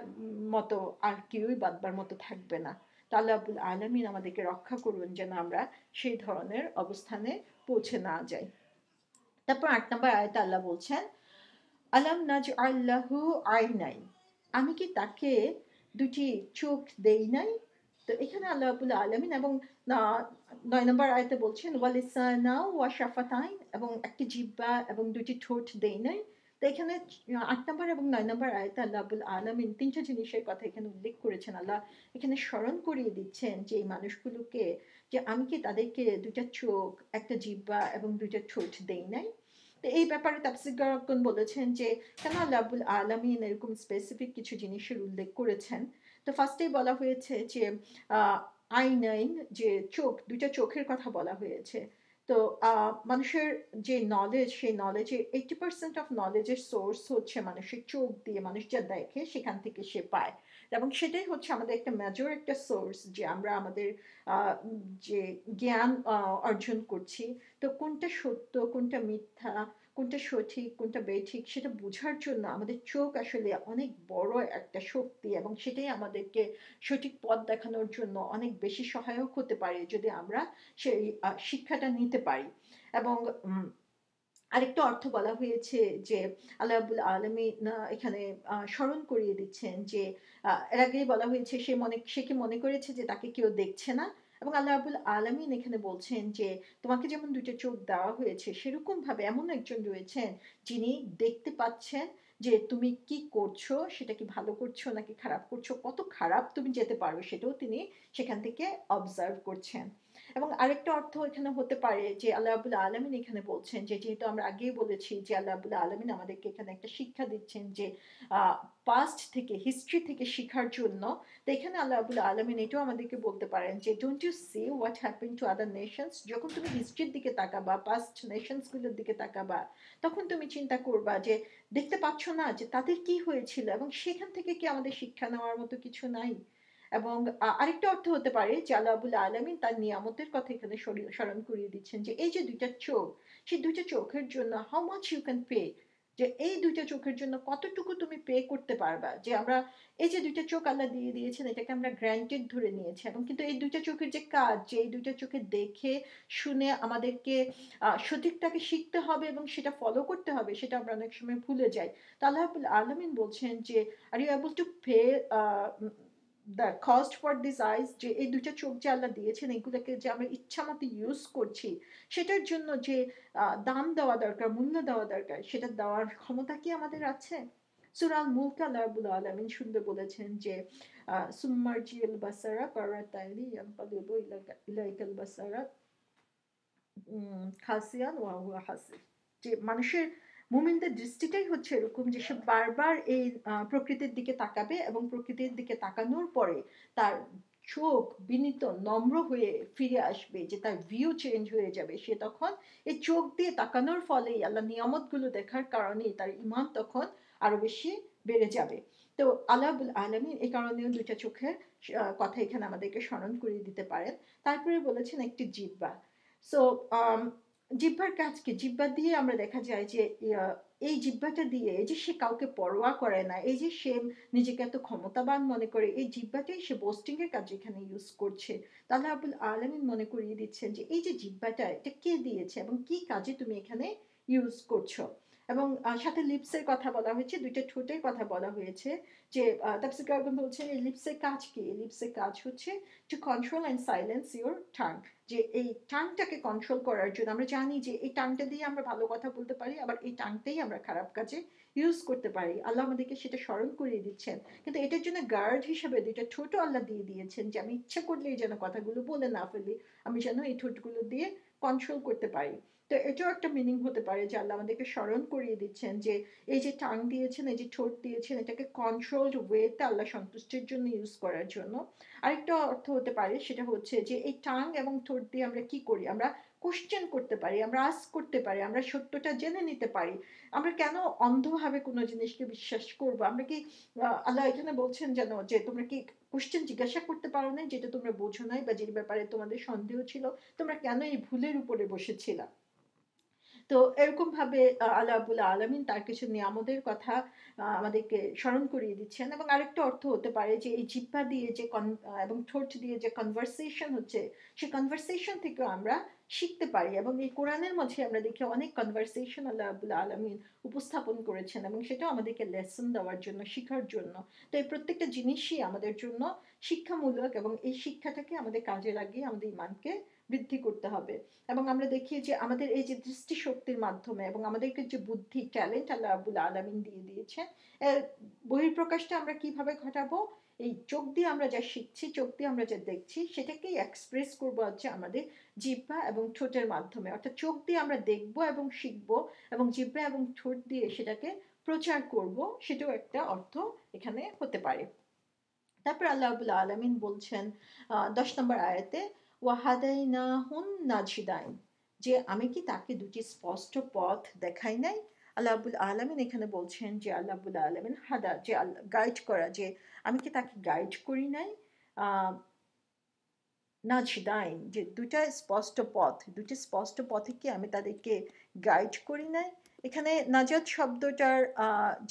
মতো আর কেউই বাঁধবার মতো থাকবে না। তা আল্লাহ আবুল আলমিন আমাদেরকে রক্ষা করুন যেন আমরা সেই ধরনের অবস্থানে পৌঁছে না যাই। তারপর আট নম্বর আয়তা আল্লাহ বলছেন, আলাম নাজ আল্লাহু আইনাই। আমি কি তাকে দুটি চোখ দেই নাই? তো এখানে আল্লাহ আবুল আলমিন এবং নয় নম্বর আয়তে বলছেন, ওয়ালিসানা ওয়া শাফাতাইন এবং একটি জিব্বা এবং দুটি ঠোঁট দেই নাই। তো এখানে আট নম্বর এবং নয় নম্বর আয়তে আল্লাহ আবুল আলমিন তিনটা জিনিসের কথা এখানে উল্লেখ করেছেন। আল্লাহ এখানে স্মরণ করিয়ে দিচ্ছেন যে এই মানুষগুলোকে যে আমি কি তাদেরকে দুইটা চোখ, একটা জিব্বা এবং দুইটা ঠোঁট দেই নাই? তো এই ব্যাপারে তাফসিরগণ বলেছেন যে, কেন আল্লাহ আবুল আলমিন এরকম স্পেসিফিক কিছু জিনিসের উল্লেখ করেছেন? তো ফার্স্টেই বলা হয়েছে যে, আহ আই আইনাইন যে চোখ, দুইটা চোখের কথা বলা হয়েছে। তো মানুষের যে নলেজ সেই নলেজে এইটি পার্সেন্ট অফ নলেজের সোর্স হচ্ছে মানুষের চোখ দিয়ে, মানুষ যা দেখে সেখান থেকে সে পায়। এবং সেটাই হচ্ছে আমাদের একটা মেজর একটা সোর্স যে আমরা আমাদের যে জ্ঞান অর্জন করছি। তো কোনটা সত্য, কোনটা মিথ্যা, কোনটা সঠিক, কোনটা বেঠিক সেটা বোঝার জন্য আমাদের চোখ আসলে অনেক বড় একটা শক্তি এবং সেটাই আমাদেরকে সঠিক পথ দেখানোর জন্য অনেক বেশি সহায়ক হতে পারে যদি আমরা সেই শিক্ষাটা নিতে পারি। এবং আরেকটা অর্থ বলা হয়েছে যে আল্লাহ আলমী এখানে স্মরণ করিয়ে দিচ্ছেন যে এর আগেই বলা হয়েছে সে মনে, সে কি মনে করেছে যে তাকে কেউ দেখছে না? এবং আল্লাহ আবুল আলমিন এখানে বলছেন যে তোমাকে যেমন দুইটা চোখ দেওয়া হয়েছে সেরকম ভাবে এমন একজন রয়েছেন যিনি দেখতে পাচ্ছেন যে তুমি কি করছ, সেটা কি ভালো করছ নাকি খারাপ করছ, কত খারাপ তুমি যেতে পারো সেটাও তিনি সেখান থেকে অবজার্ভ করছেন। এবং আরেকটা অর্থ এখানে হতে পারে যে আল্লাহ আবুল আলমিন এখানে বলছেন যে যেহেতু আমরা আগেই বলেছি যে আল্লাহ আবুল আলমিন আমাদেরকে এখানে একটা শিক্ষা দিচ্ছেন যে পাস্ট থেকে হিস্ট্রি থেকে শেখার জন্য, তো এখানে আল্লাহ আবুল আলমিন এটাও আমাদেরকে বলতে পারেন যে don't you see what happen to other nations যখন তুমি হিস্ট্রির দিকে তাকাবা পাস্ট নেশনসগুলোর দিকে তাকাবা, তখন তুমি চিন্তা করবা যে, দেখতে পাচ্ছ না যে তাদের কি হয়েছিল এবং সেখান থেকে কি আমাদের শিক্ষা নেওয়ার মতো কিছু নাই। এবং আরেকটা অর্থ হতে পারে যে আল্লাহ আলমিন তার নিয়ামতের কথা এখানে স্মরণ করিয়ে দিচ্ছেন যে, এই যে দুইটা চোখ, সেই দুইটা চোখের জন্য how much you can pay যে, এই দুইটা চোখের জন্য কতটুকু তুমি পে করতে পারবা? যে, আমরা, এই যে দুইটা চোখ আল্লাহ দিয়ে দিয়েছেন, এটাকে আমরা গ্র্যান্টেড ধরে নিয়েছি, এবং কিন্তু এই দুইটা চোখের যে কাজ, যে, এই দুইটা চোখে দেখে, শুনে আমাদেরকে সঠিকটাকে শিখতে হবে এবং সেটা ফলো করতে হবে, সেটা আমরা অনেক সময় ভুলে যাই। তা আল্লাহ আলমিন বলছেন যে, are you able to pay cost for this eyes যে এই দুইটা চোখ যে আল্লাহ দিয়েছেন, এগুলোকে যে আমরা ইচ্ছা মতো ইউজ করছি, সেটার জন্য যে দাম দেওয়া দরকার, মূল্য দেওয়া দরকার, সেটা দেওয়ার ক্ষমতা কি আমাদের আছে? সুরাল মুলক আল্লাহ আলমিন সুন্দর বলেছেন যে সুম্মার্জিয়াল বাসারা কারাতাইলি ইয়ানকালিবু ইলাইকাল বাসারা খাসিয়ান ওয়া হাসির। যে মানুষের মুমিনদের দৃষ্টিটাই হচ্ছে এরকম যে সে বারবার এই প্রকৃতির দিকে তাকাবে এবং প্রকৃতির দিকে তাকানোর পরে তার চোখ বিনীত, নম্র হয়ে ফিরে আসবে যে তার ভিউ চেঞ্জ হয়ে যাবে। সে তখন এই চোখ দিয়ে তাকানোর ফলেই আল্লাহ নিয়ামতগুলো দেখার কারণে তার ইমান তখন আরও বেশি বেড়ে যাবে। তো আল্লাহুল আলমী এই কারণেও দুইটা চোখের কথা এখানে আমাদেরকে স্মরণ করিয়ে দিতে পারেন। তারপরে বলেছেন একটি জিব্বা। সো জিব্বার কাজ কি জিব্বা দিয়ে আমরা দেখা যায় যে এই জিব্বাটা দিয়ে এই যে সে কাউকে পরোয়া করে না, এই যে সে নিজেকে এত ক্ষমতাবান মনে করে, এই জিব্বাটাই সে বোস্টিং এর কাজ এখানে ইউজ করছে। তাহলে আবুল আলমিন মনে করিয়ে দিচ্ছেন যে, এই যে জিব্বাটা, এটা কে দিয়েছে এবং কি কাজে তুমি এখানে ইউজ করছ? এবং সাথে লিপসের কথা বলা হয়েছে, দুইটা ঠোঁটের কথা বলা হয়েছে যে বলছেন এই লিপসের কাজ কি? লিপসের কাজ হচ্ছে to control and silence your tongue যে এই টাংটাকে কন্ট্রোল করার জন্য, আমরা জানি যে এই টাংটা দিয়ে আমরা ভালো কথা বলতে পারি, আবার এই টাংটাই আমরা খারাপ কাজে ইউজ করতে পারি। আল্লাহ আমাদেরকে সেটা স্মরণ করিয়ে দিচ্ছেন। কিন্তু এটার জন্য গার্ড হিসাবে দুইটা ছোট আল্লাহ দিয়ে দিয়েছেন যে আমি ইচ্ছা করলেই যেন কথাগুলো বলে না ফেলি, আমি যেন এই ঠোঁটগুলো দিয়ে কন্ট্রোল করতে পারি। তো এটাও একটা মিনিং হতে পারে যে আল্লাহ আমাদেরকে স্মরণ করিয়ে দিচ্ছেন যে এই যে টাং দিয়েছেন, এই যে ঠোঁট দিয়েছেন, এটাকে কন্ট্রোলড ওয়েতে আল্লাহ সন্তুষ্টির জন্য ইউজ করার জন্য। আরেকটা অর্থ হতে পারে সেটা হচ্ছে যে এই টাং এবং ঠোঁট দিয়ে আমরা কি করি? আমরা কোশ্চেন করতে পারি, আমরা আস করতে পারি, আমরা সত্যটা জেনে নিতে পারি। আমরা কেন অন্ধভাবে কোনো জিনিসকে বিশ্বাস করব? আমরা কি আল্লাহ এখানে বলছেন যেন, যে তোমরা কি কোশ্চেন জিজ্ঞাসা করতে পারো না যেটা তোমরা বোঝো নাই বা যে ব্যাপারে তোমাদের সন্দেহ ছিল? তোমরা কেন এই ভুলের উপরে বসেছিলা? তো এরকম ভাবে আল্লাহ আবুল্লাহ আলমিন তার কিছু নিয়ামতের কথা আমাদেরকে স্মরণ করিয়ে দিচ্ছেন। এবং আরেকটা অর্থ হতে পারে যে এই জিব্বা দিয়ে যে এবং ঠোঁট দিয়ে যে কনভারসেশন হচ্ছে, সেই কনভারসেশন থেকেও আমরা শিখতে পারি এবং এই কোরআনের মধ্যে আমরা দেখি অনেক কনভারসেশন আল্লাহ আবুল্লাহ আলমিন উপস্থাপন করেছেন এবং সেটাও আমাদেরকে লেসন দেওয়ার জন্য, শেখার জন্য। তো এই প্রত্যেকটা জিনিসই আমাদের জন্য শিক্ষামূলক এবং এই শিক্ষাটাকে আমাদের কাজে লাগিয়ে আমাদের ইমানকে বৃদ্ধি করতে হবে। এবং আমরা দেখি যে আমাদের এই যে দৃষ্টিশক্তির মাধ্যমে এবং আমাদেরকে যে বুদ্ধি ট্যালেন্ট আল্লাহ আবুল আলমিন দিয়ে দিয়েছে এর বহির্প্রকাশটা আমরা কীভাবে ঘটাবো? এই চোখ দিয়ে আমরা যা শিখছি, চোখ দিয়ে আমরা যা দেখছি, সেটাকেই এক্সপ্রেস করব হচ্ছে আমাদের জিব্বা এবং ঠোঁটের মাধ্যমে। অর্থাৎ চোখ দিয়ে আমরা দেখব এবং শিখব এবং জিব্বা এবং ঠোঁট দিয়ে সেটাকে প্রচার করব, সেটাও একটা অর্থ এখানে হতে পারে। তারপর আল্লাহ আবুল্লাহ আলমিন বলছেন দশ নম্বর আয়াতে ওয়াহাদাইনা হুন নাজিদাইন যে আমি কি তাকে দুটি স্পষ্ট পথ দেখাই নাই? আল্লাহ আবুল আলমিন এখানে বলছেন যে আল্লাহ আবুল আলমিন হাদা, যে গাইড করা যে আমি কি তাকে গাইড করি নাই? নাজদাইন যে দুটা স্পষ্ট পথ দুটি স্পষ্ট পথে কি আমি তাদেরকে গাইড করি নাই? এখানে নাজাদ শব্দটার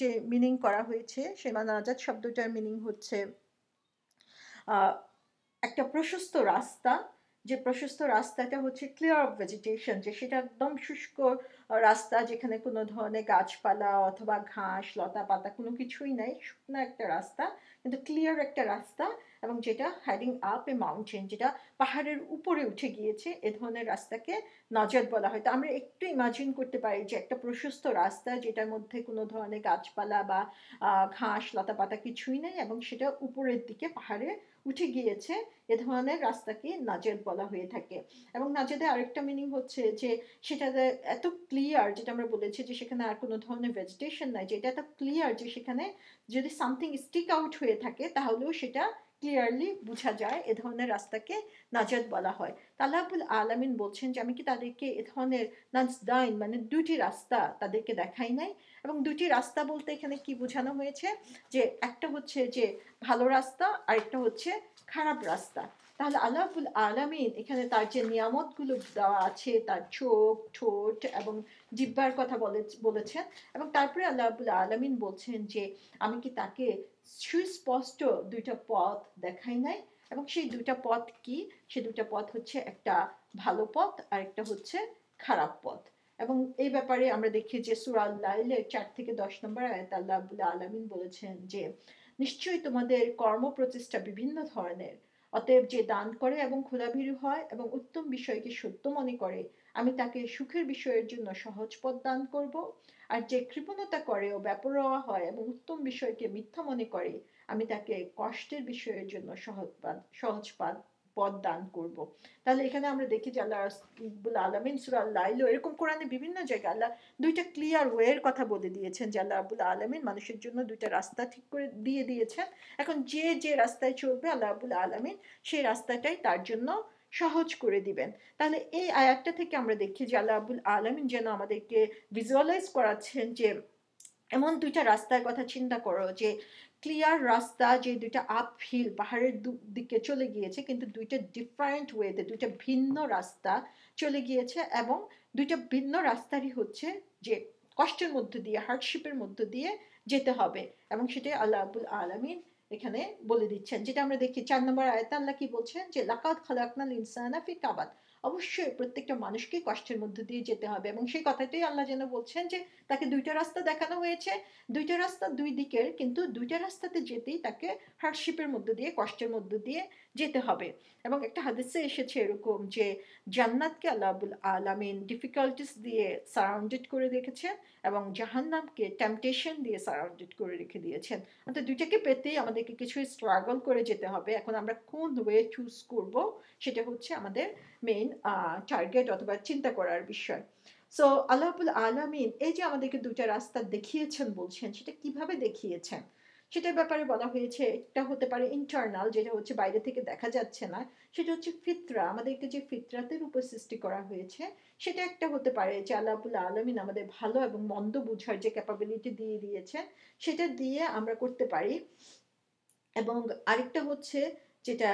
যে মিনিং করা হয়েছে সে নাজাদ শব্দটার মিনিং হচ্ছে একটা প্রশস্ত রাস্তা। যে প্রশস্ত রাস্তাটা হচ্ছে ক্লিয়ার অফ ভেজিটেশন যে সেটা একদম শুষ্ক রাস্তা যেখানে কোনো ধরনের গাছপালা অথবা ঘাস লতা পাতা কোনো কিছুই নাই, শুকনো একটা রাস্তা, কিন্তু ক্লিয়ার একটা রাস্তা এবং যেটা হ্যাডিং আপ এ মাউন্টেন যেটা পাহাড়ের উপরে উঠে গিয়েছে, এ ধরনের রাস্তাকে নজর বলা হয়। তো আমরা একটু ইমাজিন করতে পারি যে একটা প্রশস্ত রাস্তা যেটার মধ্যে কোনো ধরনের গাছপালা বা ঘাস লতা পাতা কিছুই নেই এবং সেটা উপরের দিকে পাহাড়ে উঠে গিয়েছে, এ ধরনের রাস্তাকে নাজেদ বলা হয়ে থাকে। এবং নাজেদের আরেকটা মিনিং হচ্ছে যে সেটা এত ক্লিয়ার যেটা আমরা বলেছি যে, সেখানে আর কোনো ধরনের ভেজিটেশন নাই, যে এটা এত ক্লিয়ার যে, সেখানে যদি সামথিং স্টিক আউট হয়ে থাকে, তাহলেও সেটা ক্লিয়ারলি বোঝা যায় এ ধরনের রাস্তাকে নাজাদ বলা হয়। তালাবুল আলামিন বলছেন যে, আমি কি তাদেরকে এ ধরনের নাজদাইন মানে দুটি রাস্তা তাদেরকে দেখাই নাই? এবং দুটি রাস্তা বলতে এখানে কি বোঝানো হয়েছে? যে, একটা হচ্ছে যে, ভালো রাস্তা আর একটা হচ্ছে খারাপ রাস্তা। তাহলে আল্লাহুল আলামিন এখানে তার যে নিয়ামতগুলো দেওয়া আছে, তার চোখ, ঠোঁট এবং জিব্বার কথা বলে বলেছেন। এবং তারপরে আল্লাহুল আলামিন বলছেন যে, আমি কি তাকে সুস্পষ্ট দুইটা পথ দেখাই নাই, এবং সেই দুইটা পথ কি? সে দুইটা পথ হচ্ছে একটা ভালো পথ আর একটা হচ্ছে খারাপ পথ। এবং এই ব্যাপারে আমরা দেখি যে সুরাল লাইলের চার থেকে দশ নম্বর আয়াত আল্লাহ আলমিন বলেছেন যে, নিশ্চয়ই তোমাদের কর্ম প্রচেষ্টা বিভিন্ন ধরনের। অতএব যে দান করে এবং ক্ষুধাভীরু হয় এবং উত্তম বিষয়কে সত্য মনে করে, আমি তাকে সুখের বিষয়ের জন্য সহজ পথ দান করব। আর যে কৃপণতা করে ও ব্যাপরোয়া হয় এবং উত্তম বিষয়কে মিথ্যা মনে করে, আমি তাকে কষ্টের বিষয়ের জন্য সহজ সহজ পদ দান করব। তাহলে এখানে আমরা দেখি যে আল্লাহ আলমিন সুরা লাইলো এরকম কোরআনে বিভিন্ন জায়গায় আল্লাহ দুইটা ক্লিয়ার ওয়ের কথা বলে দিয়েছেন যে আল্লাহ আবুল আলমিন মানুষের জন্য দুইটা রাস্তা ঠিক করে দিয়ে দিয়েছেন এখন যে যে রাস্তায় চলবে আল্লাহ আবুল আলমিন, সেই রাস্তাটাই তার জন্য সহজ করে দিবেন। তাহলে এই আয়াতটা থেকে আমরা দেখি যে আল্লাহ আবুল আলমিন যেন আমাদেরকে ভিজুয়ালাইজ করাচ্ছেন যে এমন দুইটা রাস্তার কথা চিন্তা করো যে ক্লিয়ার রাস্তা যে দুইটা আপ হিল পাহাড়ের দিকে চলে গিয়েছে, কিন্তু দুইটা ডিফারেন্ট ওয়েতে দুইটা ভিন্ন রাস্তা চলে গিয়েছে এবং দুইটা ভিন্ন রাস্তারই হচ্ছে যে কষ্টের মধ্য দিয়ে হার্ডশিপের মধ্য দিয়ে যেতে হবে এবং সেটাই আল্লাহ আবুল আলমিন এখানে বলে দিচ্ছেন, যেটা আমরা দেখি, চার নম্বর আয়তাল্লাহ কি বলছেন? যে লাকাত খালাকনাল ইনসানা ফি কাবাদ। অবশ্যই প্রত্যেকটা মানুষকে কষ্টের মধ্যে দিয়ে যেতে হবে। এবং সেই কথাটাই আল্লাহ যেন বলছেন যে, তাকে দুইটা রাস্তা দেখানো হয়েছে। দুইটা রাস্তা দুই দিকের, কিন্তু দুইটা রাস্তাতে যেতেই তাকে হার্ডশিপের মধ্যে দিয়ে, কষ্টের মধ্যে দিয়ে যেতে হবে। এবং একটা হাদিসে এসেছে এরকম যে, জান্নাতকে আল্লাহ আবুল আলামিন ডিফিকাল্টিস দিয়ে সারাউন্ডেড করে রেখেছেন এবং জাহান্নামকে টেম্পটেশন দিয়ে সারাউন্ডেড করে রেখে দিয়েছেন। অর্থাৎ দুইটাকে পেতেই আমাদেরকে কিছু স্ট্রাগল করে যেতে হবে। এখন আমরা কোন ওয়ে চুজ করব, সেটা হচ্ছে আমাদের মেইন টার্গেট অথবা চিন্তা করার বিষয়। সো আল্লাহুল আলমিন এই যে আমাদেরকে দুটা রাস্তা দেখিয়েছেন, বলছেন, সেটা কীভাবে দেখিয়েছেন? সেটার ব্যাপারে বলা হয়েছে, একটা হতে পারে ইন্টারনাল যেটা হচ্ছে বাইরে থেকে দেখা যাচ্ছে না, সেটা হচ্ছে ফিতরা, আমাদেরকে যে ফিতরাতের উপর সৃষ্টি করা হয়েছে, সেটা একটা হতে পারে যে আল্লাহুল আলমিন আমাদের ভালো এবং মন্দ বুঝার যে ক্যাপাবিলিটি দিয়ে দিয়েছেন, সেটা দিয়ে আমরা করতে পারি। এবং আরেকটা হচ্ছে যেটা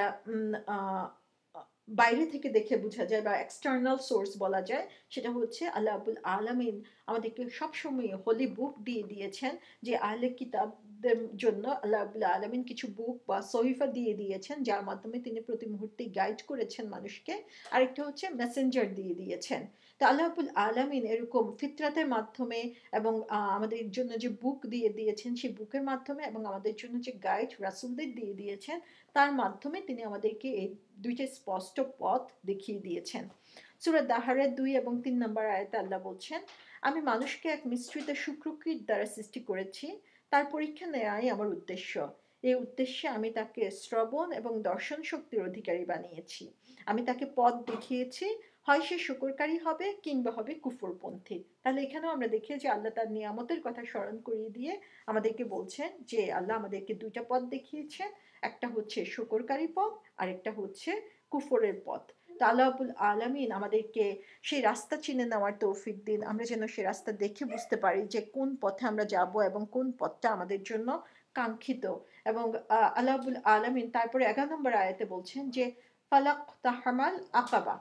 বাইরে থেকে দেখে বোঝা যায় বা এক্সটার্নাল সোর্স বলা যায়, সেটা হচ্ছে আল্লাহ আবুল আলমিন আমাদেরকে সবসময় হোলি বুক দিয়ে দিয়েছেন যে আহলে কিতাবদের জন্য আল্লাহ আবুল্লাহ আলমিন কিছু বুক বা সহিফা দিয়ে দিয়েছেন, যার মাধ্যমে তিনি প্রতি মুহূর্তে গাইড করেছেন মানুষকে। আরেকটা হচ্ছে মেসেঞ্জার দিয়ে দিয়েছেন। তো আল্লাহাবুল আলমিন এরকম ফিতরাতের মাধ্যমে এবং আমাদের জন্য যে বুক দিয়ে দিয়েছেন, সেই বুকের মাধ্যমে এবং আমাদের জন্য যে গাইড রাসুলদের দিয়ে দিয়েছেন, তার মাধ্যমে তিনি আমাদেরকে এই দুইটা স্পষ্ট পথ দেখিয়ে দিয়েছেন। সুরা দাহারের দুই এবং তিন নম্বর আয়তে আল্লাহ বলছেন, আমি মানুষকে এক মিশ্রিত শুক্রকীর দ্বারা সৃষ্টি করেছি। তার পরীক্ষা নেওয়াই আমার উদ্দেশ্য। এই উদ্দেশ্যে আমি তাকে শ্রবণ এবং দর্শন শক্তির অধিকারী বানিয়েছি। আমি তাকে পথ দেখিয়েছি হয় সে শুকরকারী হবে কিংবা হবে কুফরপন্থী। তাহলে এখানেও আমরা দেখি যে আল্লাহ তার নিয়ামতের কথা স্মরণ করিয়ে দিয়ে আমাদেরকে বলছেন যে আল্লাহ আমাদেরকে দুইটা পথ দেখিয়েছেন। একটা হচ্ছে শুকরকারী পথ আর একটা হচ্ছে কুফরের পথ। তালাবুল আলমিন আমাদেরকে সেই রাস্তা চিনে নেওয়ার তৌফিক দিন। আমরা যেন সেই রাস্তা দেখে বুঝতে পারি যে কোন পথে আমরা যাব এবং কোন পথটা আমাদের জন্য কাঙ্ক্ষিত। এবং আল্লাহুল আলমিন তারপরে এগারো নম্বর আয়াতে বলছেন যে ফালাক তাহামাল আকাবা।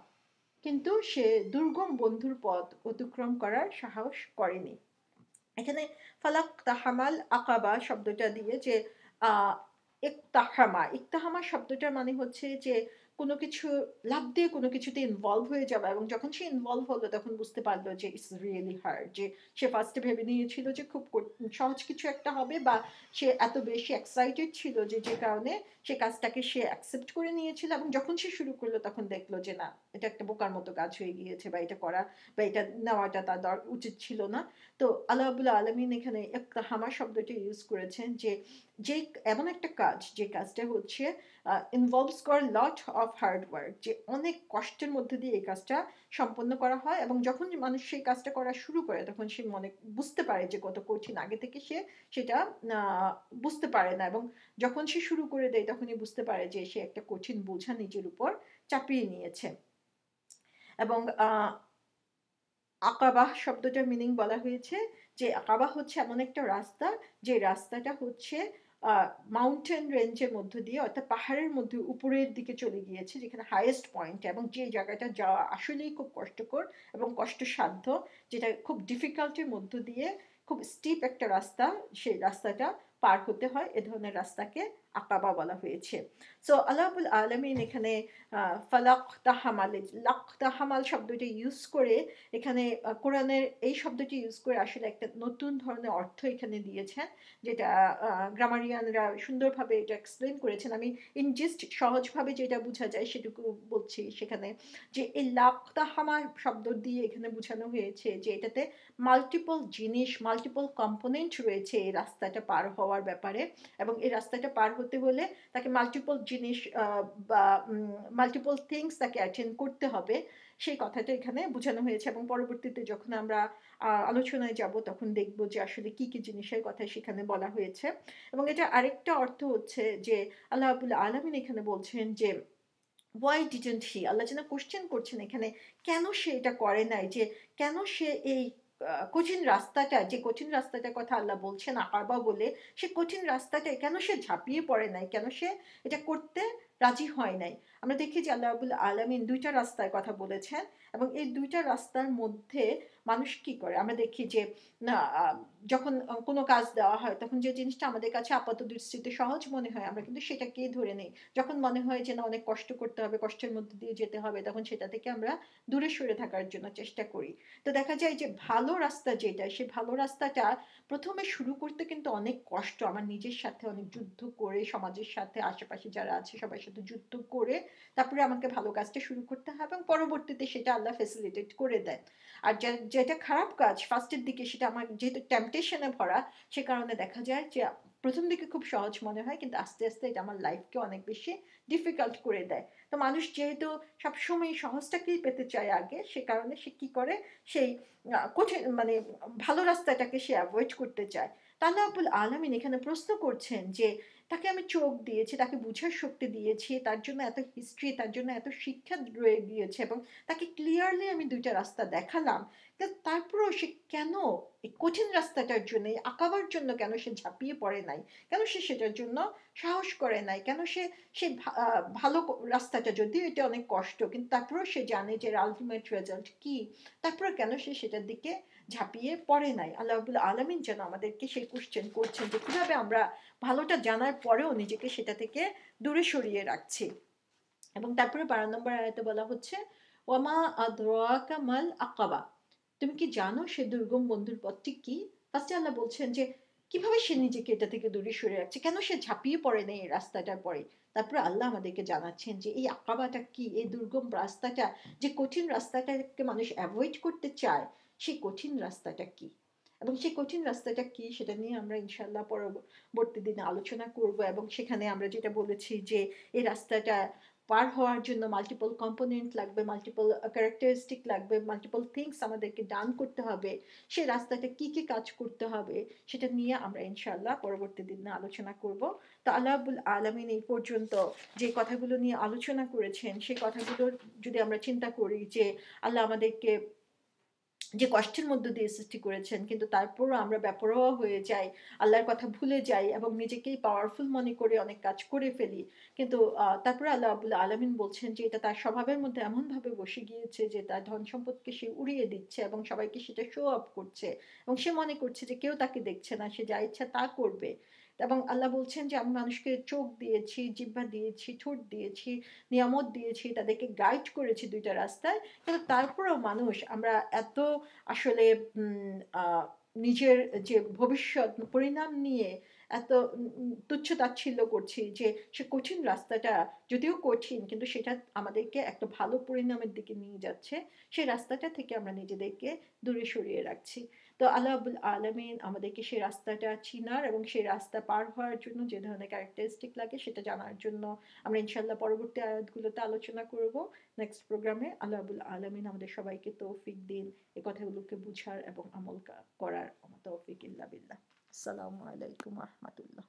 কিন্তু সে দুর্গম বন্ধুর পথ অতিক্রম করার সাহস করেনি। এখানে ফালাক তাহামাল আকাবা শব্দটা দিয়ে যে, আহ, ইকতাহামা ইকতাহামা শব্দটার মানে হচ্ছে যে কোনো কিছু লাভ দিয়ে কোনো কিছুতে ইনভলভ হয়ে যাবে এবং যখন সে ইনভলভ হলো তখন বুঝতে পারল যে ইটস রিয়েলি হার্ড যে সে ফার্স্টে ভেবে নিয়েছিল যে খুব সহজ কিছু একটা হবে বা সে এত বেশি এক্সাইটেড ছিল যে যে কারণে সে কাজটাকে সে অ্যাকসেপ্ট করে নিয়েছিল এবং যখন সে শুরু করল তখন দেখল যে, না, এটা একটা বোকার মতো কাজ হয়ে গিয়েছে বা এটা করা বা এটা নেওয়াটা তার দর, উচিত ছিল না। তো আল্লাহ আবুল্লাহ আলমিন এখানে একটা হামা শব্দটি ইউজ করেছেন যে যে এমন একটা কাজ, যে কাজটা হচ্ছে ইনভলভস কর লট অফ হার্ড ওয়ার্ক যে অনেক কষ্টের মধ্যে দিয়ে এই কাজটা সম্পন্ন করা হয় এবং যখন মানুষ সেই কাজটা করা শুরু করে, তখন সে মনে, বুঝতে পারে যে কত কঠিন আগে থেকে সে সেটা বুঝতে পারে না এবং যখন সে শুরু করে দেয়, তখনই বুঝতে পারে যে সে একটা কঠিন বোঝা নিজের উপর চাপিয়ে নিয়েছে। এবং আকাবাহ শব্দটার মিনিং বলা হয়েছে যে আকাবাহ হচ্ছে এমন একটা রাস্তা, যে রাস্তাটা হচ্ছে মাউন্টেন রেঞ্জের মধ্য দিয়ে অর্থাৎ পাহাড়ের মধ্যে উপরের দিকে চলে গিয়েছে, যেখানে হাইয়েস্ট পয়েন্ট এবং যে জায়গাটা যাওয়া আসলেই খুব কষ্টকর এবং কষ্টসাধ্য, যেটা খুব ডিফিকাল্টের মধ্য দিয়ে খুব স্টিপ একটা রাস্তা, সেই রাস্তাটা পার হতে হয়, এ ধরনের রাস্তাকে আকাবা বলা হয়েছে। সো আল্লাহুল আলমিন এখানে ফালাক তাহামাল লাক তাহামাল শব্দটি ইউজ করে এখানে কোরআনের এই শব্দটি ইউজ করে আসলে একটা নতুন ধরনের অর্থ এখানে দিয়েছেন, যেটা গ্রামারিয়ানরা সুন্দরভাবে এটা এক্সপ্লেন করেছেন। আমি ইনজিস্ট সহজভাবে যেটা বোঝা যায় সেটুকু বলছি সেখানে, যে এই লাক তাহামা শব্দ দিয়ে এখানে বোঝানো হয়েছে যে এটাতে মাল্টিপল জিনিস মাল্টিপল কম্পোনেন্ট রয়েছে এই রাস্তাটা পার হওয়ার ব্যাপারে এবং এই রাস্তাটা পার হতে হলে তাকে মাল্টিপল জিনিস বা মাল্টিপল থিংস তাকে অ্যাটেন্ড করতে হবে। সেই কথাটা এখানে বোঝানো হয়েছে এবং পরবর্তীতে যখন আমরা আলোচনায় যাব তখন দেখব যে আসলে কি কি জিনিসের কথা সেখানে বলা হয়েছে। এবং এটা আরেকটা অর্থ হচ্ছে যে আল্লাহ আবুল্লাহ আলমিন এখানে বলছেন যে ওয়াই ডিডেন্ট হি আল্লাহ যেন কোশ্চেন করছেন এখানে, কেন সে এটা করে নাই? যে, কেন সে এই কঠিন রাস্তাটা, যে কঠিন রাস্তাটার কথা আল্লাহ বলছেন আকারবা বলে, সে কঠিন রাস্তাটা কেন সে ঝাঁপিয়ে পড়ে নাই? কেন সে এটা করতে রাজি হয় নাই? আমরা দেখি যে আল্লাহ আবুল আলমিন দুইটা রাস্তায় কথা বলেছেন এবং এই দুইটা রাস্তার মধ্যে মানুষ কি করে? আমরা দেখি যে, না যখন কোনো কাজ দেওয়া হয়, তখন যে জিনিসটা আমাদের কাছে আপাত দৃষ্টিতে সহজ মনে হয়, আমরা কিন্তু সেটাকেই ধরে নেই। যখন মনে হয় যে, না, অনেক কষ্ট করতে হবে, কষ্টের মধ্যে দিয়ে যেতে হবে, তখন সেটা থেকে আমরা দূরে সরে থাকার জন্য চেষ্টা করি। তো দেখা যায় যে, ভালো রাস্তা যেটা সেই ভালো রাস্তাটা প্রথমে শুরু করতে কিন্তু অনেক কষ্ট। আমার নিজের সাথে অনেক যুদ্ধ করে, সমাজের সাথে, আশেপাশে যারা আছে, সবার সাথে যুদ্ধ করে, তারপরে আমাকে ভালো কাজটা শুরু করতে হবে এবং পরবর্তীতে সেটা আল্লাহ ফেসিলিটেট করে দেয়। আর যেটা খারাপ কাজ ফার্স্টের দিকে সেটা আমার যেহেতু টেম্পটেশনে ভরা, সে কারণে দেখা যায় যে প্রথম দিকে খুব সহজ মনে হয়, কিন্তু আস্তে আস্তে এটা আমার লাইফকে অনেক বেশি ডিফিকাল্ট করে দেয়। তো মানুষ যেহেতু সবসময় সহজটাকেই পেতে চায় আগে, সে কারণে সে কি করে? সেই কঠিন মানে ভালো রাস্তাটাকে সে অ্যাভয়েড করতে চায়। তাহলে আবুল আলমিন এখানে প্রশ্ন করছেন যে তাকে আমি চোখ দিয়েছি, তাকে বুঝার শক্তি দিয়েছি, তার জন্য এত হিস্ট্রি তার জন্য এত শিক্ষা রয়ে গিয়েছে এবং তাকে ক্লিয়ারলি আমি দুইটা রাস্তা দেখালাম। তারপরেও সে কেন এই কঠিন রাস্তাটার জন্য, এই আঁকাবার জন্য কেন সে ঝাঁপিয়ে পড়ে নাই? কেন সে সেটার জন্য সাহস করে নাই? কেন সে সে ভালো রাস্তাটা যদিও এটা অনেক কষ্ট, কিন্তু তারপরেও সে জানে যে আলটিমেট রেজাল্ট কি? তারপরে কেন সে সেটার দিকে ঝাঁপিয়ে পড়ে নাই। আল্লাহবুল আলমিন যেন আমাদেরকে সেই কোশ্চেন করছেন যে কীভাবে আমরা ভালোটা জানার পরেও নিজেকে সেটা থেকে দূরে সরিয়ে রাখছি। এবং তারপরে বারো নম্বর আয়াতে বলা হচ্ছে, ওয়ামা আদরাকামাল আকাবা। তুমি কি জানো সে দুর্গম বন্ধুর পথটি কি? ফার্স্টে আল্লাহ বলছেন যে, কীভাবে সে নিজেকে এটা থেকে দূরে সরে রাখছে? কেন সে ঝাঁপিয়ে পড়ে নেই এই রাস্তাটার পরে? তারপরে আল্লাহ আমাদেরকে জানাচ্ছেন যে, এই আকাবাটা কি? এই দুর্গম রাস্তাটা যে কঠিন রাস্তাটাকে মানুষ অ্যাভয়েড করতে চায় সেই কঠিন রাস্তাটা কি? এবং সেই কঠিন রাস্তাটা কি সেটা নিয়ে আমরা ইনশাল্লাহ পরবর্তী দিনে আলোচনা করব এবং সেখানে আমরা যেটা বলেছি যে এই রাস্তাটা পার হওয়ার জন্য মাল্টিপল কম্পোনেন্ট লাগবে মাল্টিপল ক্যারেক্টারিস্টিক লাগবে মাল্টিপল থিংস আমাদেরকে ডান করতে হবে। সে রাস্তাটা কি কি কাজ করতে হবে সেটা নিয়ে আমরা ইনশাল্লাহ পরবর্তী দিনে আলোচনা করব। তো আল্লাহুল আলমিন এই পর্যন্ত যে কথাগুলো নিয়ে আলোচনা করেছেন, সেই কথাগুলো যদি আমরা চিন্তা করি যে আল্লাহ আমাদেরকে যে কষ্টের মধ্য দিয়ে সৃষ্টি করেছেন, কিন্তু তারপরও আমরা ব্যাপারও হয়ে যাই, আল্লাহর কথা ভুলে যাই এবং নিজেকেই পাওয়ারফুল মনে করে অনেক কাজ করে ফেলি। কিন্তু তারপরে আল্লাহ আবুল্লাহ আলমিন বলছেন যে এটা তার স্বভাবের মধ্যে এমনভাবে বসে গিয়েছে যে তার ধন সম্পদকে সে উড়িয়ে দিচ্ছে এবং সবাইকে সেটা শো আপ করছে। এবং সে মনে করছে যে কেউ তাকে দেখছে না, সে যা ইচ্ছা তা করবে। এবং আল্লাহ বলছেন যে, আমি মানুষকে চোখ দিয়েছি জিব্বা দিয়েছি, ঠোঁট দিয়েছি, নিয়ামত দিয়েছি, তাদেরকে গাইড করেছি দুইটা রাস্তায়। কিন্তু তারপরেও মানুষ আমরা এত আসলে নিজের যে ভবিষ্যৎ পরিণাম নিয়ে এত তুচ্ছ তাচ্ছিল্য করছি যে, সে কঠিন রাস্তাটা যদিও কঠিন, কিন্তু সেটা আমাদেরকে একটা ভালো পরিণামের দিকে নিয়ে যাচ্ছে। সেই রাস্তাটা থেকে আমরা নিজেদেরকে দূরে সরিয়ে রাখছি। তো আল্লাহ আবুল আলমিন আমাদেরকে সেই রাস্তাটা চিনার এবং সেই রাস্তা পার হওয়ার জন্য যে ধরনের ক্যারেক্টারিস্টিক লাগে সেটা জানার জন্য আমরা ইনশাল্লাহ পরবর্তী আয়াতগুলোতে আলোচনা করব। নেক্সট প্রোগ্রামে আল্লাহ আবুল আলমিন আমাদের সবাইকে তৌফিক দিন এ কথাগুলোকে বুঝার এবং আমল করার তৌফিক ইল্লা বিল্লাহ। আসসালামু আলাইকুম রহমতুল্লাহ।